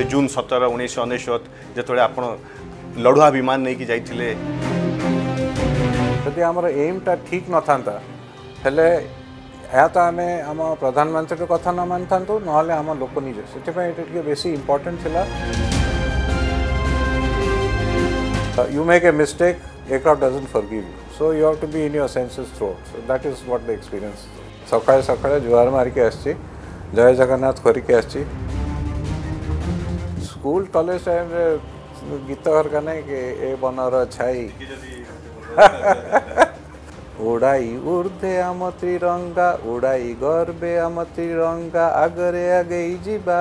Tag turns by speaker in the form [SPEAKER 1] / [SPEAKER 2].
[SPEAKER 1] करेंगे जून सतर उन्नीस अनेशत जोबले आप लड़ुआ विमान नहीं कि जाते
[SPEAKER 2] जदि आम एमटा ठीक न था तो आम आम प्रधानमंत्री कथ न मानि था ना आम लोक निज से बेस इंपोर्टाट थी you make a mistake aircraft doesn't forgive you so you have to be in your sense is so that is what the experience सका सका जुआर मारिकी आय जगन्नाथ करके आसी ସ୍କୁଲ କଲେଜ ଟାଇମ୍ରେ ଗୀତ ହରିକା ନାହିଁ କି ଏ ବନର ଛାଇ ଉଡ଼ାଇ ଉର୍ଦ୍ଧେ ଆମ ତ୍ରିରଙ୍ଗା ଉଡ଼ାଇ ଗର୍ବେ ଆମ ତ୍ରିରଙ୍ଗା ଆଗରେ ଆଗେଇ ଯିବା